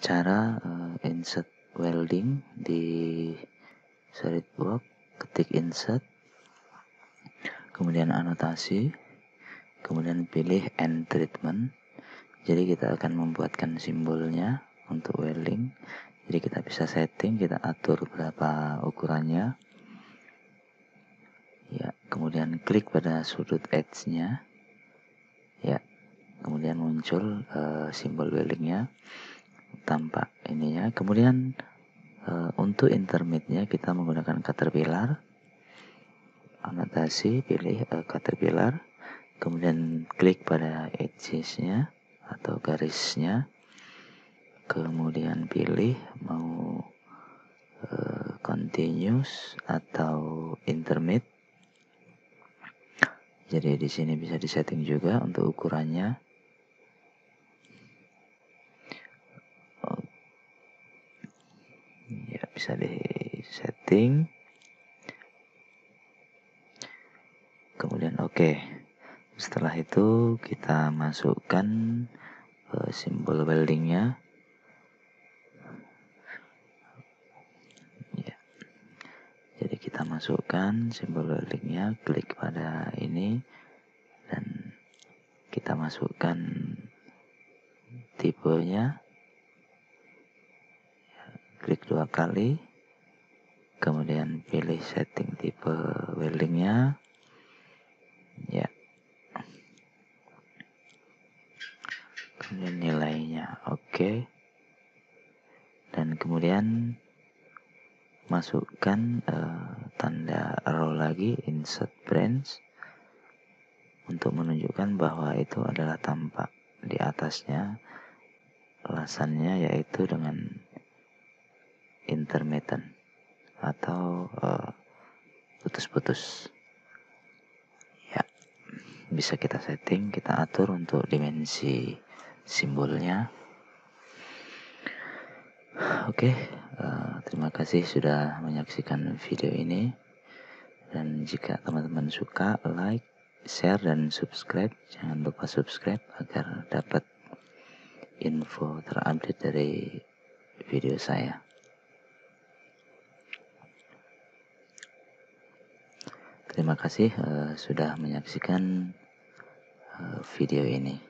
cara uh, insert welding di SolidWorks ketik insert kemudian anotasi kemudian pilih end treatment. Jadi kita akan membuatkan simbolnya untuk welding. Jadi kita bisa setting kita atur berapa ukurannya. Ya kemudian klik pada sudut edge nya ya kemudian muncul uh, simbol weldingnya tampak ininya. Kemudian uh, untuk intermediate kita menggunakan caterpillar anotasi pilih uh, caterpillar kemudian klik pada edges-nya atau garisnya. Kemudian pilih mau uh, continuous atau intermediate jadi di sini bisa disetting juga untuk ukurannya. Ya, bisa disetting. Kemudian oke. Okay. Setelah itu kita masukkan uh, simbol weldingnya. kita masukkan simbol weldingnya klik pada ini dan kita masukkan tipenya ya, klik dua kali kemudian pilih setting tipe weldingnya ya kemudian nilainya oke okay. dan kemudian masukkan uh, tanda arrow lagi insert branch untuk menunjukkan bahwa itu adalah tampak di atasnya alasannya yaitu dengan intermittent atau uh, putus-putus. Ya bisa kita setting kita atur untuk dimensi simbolnya. Oke okay, uh, terima kasih sudah menyaksikan video ini. Dan jika teman-teman suka like share dan subscribe jangan lupa subscribe agar dapat info terupdate dari video saya terima kasih uh, sudah menyaksikan uh, video ini